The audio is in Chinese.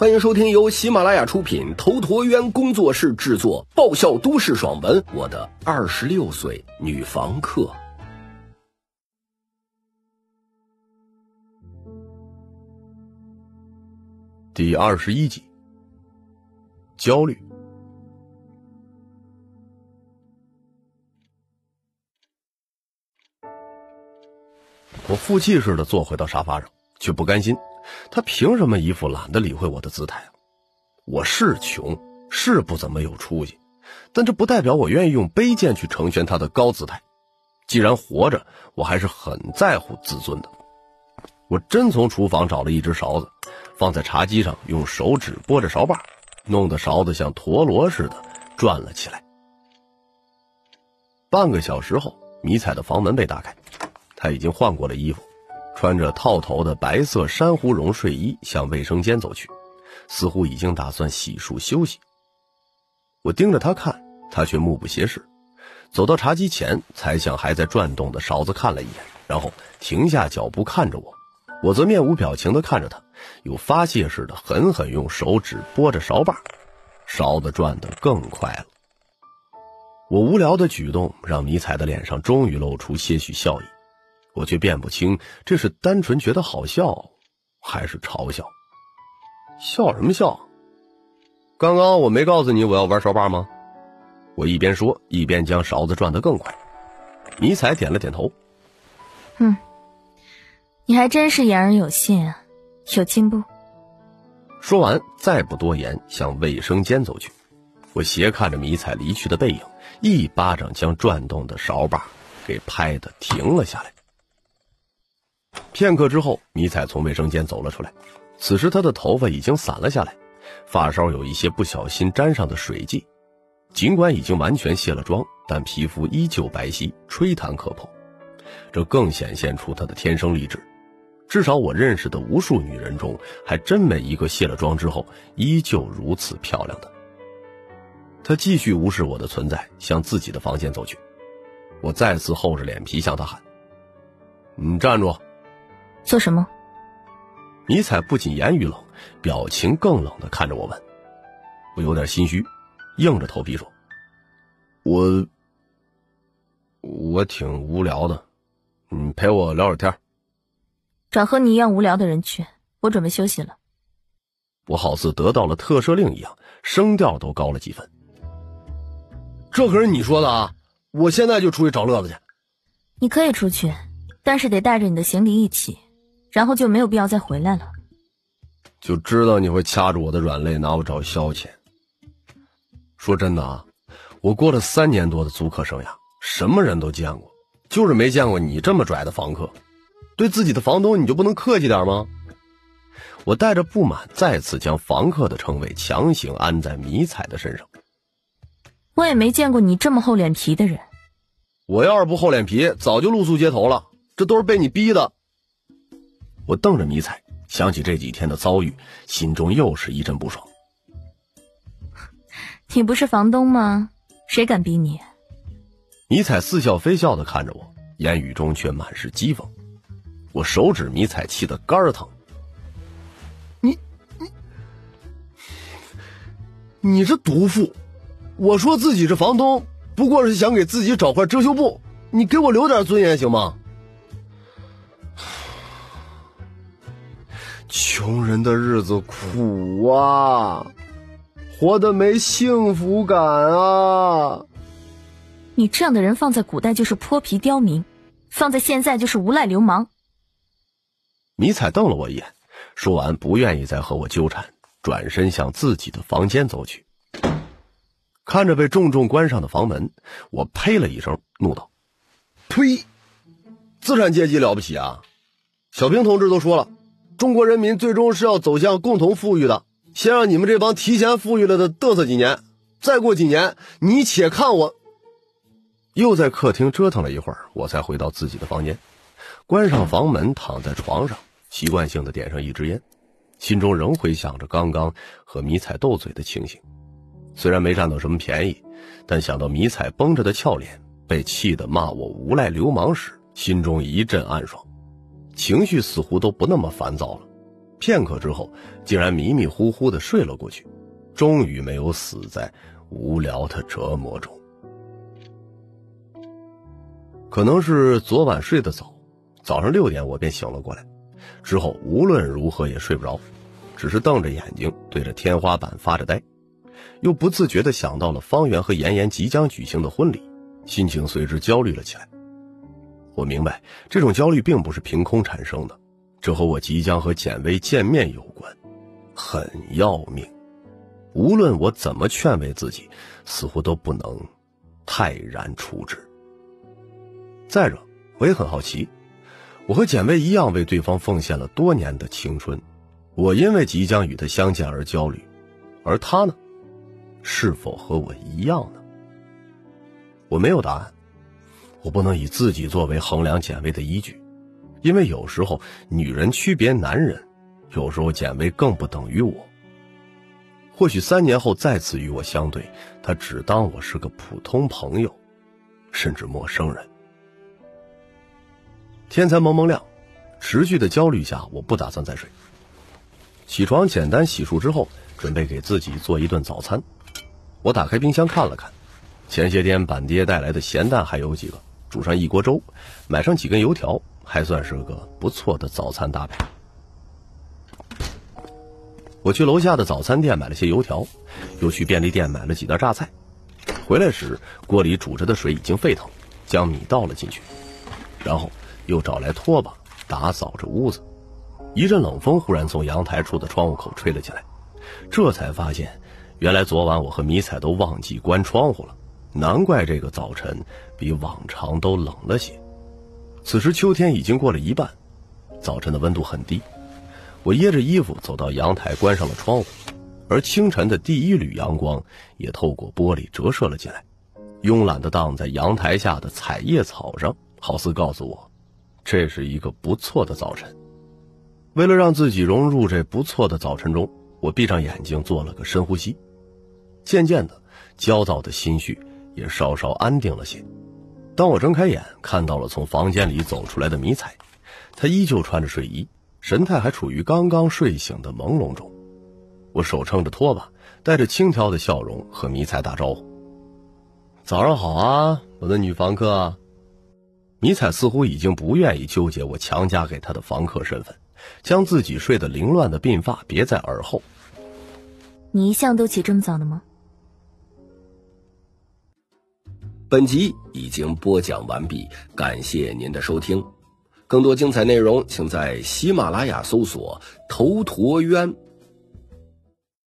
欢迎收听由喜马拉雅出品、头陀渊工作室制作、爆笑都市爽文《我的二十六岁女房客》第二十一集。焦虑。我负气似的坐回到沙发上，却不甘心。他凭什么一副懒得理会我的姿态啊？我是穷，是不怎么有出息，但这不代表我愿意用卑贱去成全他的高姿态。既然活着，我还是很在乎自尊的。我真从厨房找了一只勺子，放在茶几上，用手指拨着勺把，弄得勺子像陀螺似的转了起来。半个小时后，迷彩的房门被打开，他已经换过了衣服。穿着套头的白色珊瑚绒睡衣向卫生间走去，似乎已经打算洗漱休息。我盯着他看，他却目不斜视，走到茶几前，才向还在转动的勺子看了一眼，然后停下脚步看着我。我则面无表情地看着他，又发泄似的狠狠用手指拨着勺把，勺子转得更快了。我无聊的举动让迷彩的脸上终于露出些许笑意。我却辨不清这是单纯觉得好笑，还是嘲笑。笑什么笑？刚刚我没告诉你我要玩勺把吗？我一边说一边将勺子转得更快。迷彩点了点头。嗯，你还真是言而有信啊，有进步。说完，再不多言，向卫生间走去。我斜看着迷彩离去的背影，一巴掌将转动的勺把给拍的停了下来。片刻之后，迷彩从卫生间走了出来。此时，她的头发已经散了下来，发梢有一些不小心沾上的水迹。尽管已经完全卸了妆，但皮肤依旧白皙、吹弹可破，这更显现出她的天生丽质。至少我认识的无数女人中，还真没一个卸了妆之后依旧如此漂亮的。她继续无视我的存在，向自己的房间走去。我再次厚着脸皮向她喊：“你站住！”做什么？迷彩不仅言语冷，表情更冷的看着我们。我有点心虚，硬着头皮说：“我……我挺无聊的，你陪我聊会儿天。”找和你一样无聊的人去，我准备休息了。我好似得到了特赦令一样，声调都高了几分。这可是你说的啊！我现在就出去找乐子去。你可以出去，但是得带着你的行李一起。然后就没有必要再回来了。就知道你会掐住我的软肋，拿我找消遣。说真的啊，我过了三年多的租客生涯，什么人都见过，就是没见过你这么拽的房客。对自己的房东，你就不能客气点吗？我带着不满，再次将房客的称谓强行安在迷彩的身上。我也没见过你这么厚脸皮的人。我要是不厚脸皮，早就露宿街头了。这都是被你逼的。我瞪着迷彩，想起这几天的遭遇，心中又是一阵不爽。你不是房东吗？谁敢逼你？迷彩似笑非笑的看着我，言语中却满是讥讽。我手指迷彩，气得肝儿疼。你你你这毒妇！我说自己是房东，不过是想给自己找块遮羞布，你给我留点尊严行吗？穷人的日子苦啊，活得没幸福感啊！你这样的人放在古代就是泼皮刁民，放在现在就是无赖流氓。迷彩瞪了我一眼，说完不愿意再和我纠缠，转身向自己的房间走去。看着被重重关上的房门，我呸了一声，怒道：“呸！资产阶级了不起啊？小平同志都说了。”中国人民最终是要走向共同富裕的，先让你们这帮提前富裕了的嘚瑟几年，再过几年，你且看我。又在客厅折腾了一会儿，我才回到自己的房间，关上房门，躺在床上，习惯性的点上一支烟，心中仍回想着刚刚和迷彩斗嘴的情形。虽然没占到什么便宜，但想到迷彩绷着的俏脸被气得骂我无赖流氓时，心中一阵暗爽。情绪似乎都不那么烦躁了，片刻之后，竟然迷迷糊糊的睡了过去，终于没有死在无聊的折磨中。可能是昨晚睡得早，早上六点我便醒了过来，之后无论如何也睡不着，只是瞪着眼睛对着天花板发着呆，又不自觉的想到了方圆和妍妍即将举行的婚礼，心情随之焦虑了起来。我明白这种焦虑并不是凭空产生的。这和我即将和简薇见面有关，很要命。无论我怎么劝慰自己，似乎都不能泰然处之。再者，我也很好奇，我和简薇一样为对方奉献了多年的青春，我因为即将与他相见而焦虑，而他呢，是否和我一样呢？我没有答案，我不能以自己作为衡量简薇的依据。因为有时候女人区别男人，有时候简薇更不等于我。或许三年后再次与我相对，她只当我是个普通朋友，甚至陌生人。天才蒙蒙亮，持续的焦虑下，我不打算再睡。起床简单洗漱之后，准备给自己做一顿早餐。我打开冰箱看了看，前些天板爹带来的咸蛋还有几个，煮上一锅粥，买上几根油条。还算是个不错的早餐搭配。我去楼下的早餐店买了些油条，又去便利店买了几袋榨菜。回来时，锅里煮着的水已经沸腾，将米倒了进去，然后又找来拖把打扫着屋子。一阵冷风忽然从阳台处的窗户口吹了进来，这才发现，原来昨晚我和迷彩都忘记关窗户了，难怪这个早晨比往常都冷了些。此时秋天已经过了一半，早晨的温度很低。我掖着衣服走到阳台，关上了窗户，而清晨的第一缕阳光也透过玻璃折射了进来，慵懒地荡在阳台下的彩叶草上，好似告诉我，这是一个不错的早晨。为了让自己融入这不错的早晨中，我闭上眼睛做了个深呼吸，渐渐的，焦躁的心绪也稍稍安定了些。当我睁开眼，看到了从房间里走出来的迷彩，她依旧穿着睡衣，神态还处于刚刚睡醒的朦胧中。我手撑着拖把，带着轻佻的笑容和迷彩打招呼：“早上好啊，我的女房客。”迷彩似乎已经不愿意纠结我强加给她的房客身份，将自己睡得凌乱的鬓发别在耳后。你一向都起这么早的吗？本集已经播讲完毕，感谢您的收听。更多精彩内容，请在喜马拉雅搜索“头陀渊”。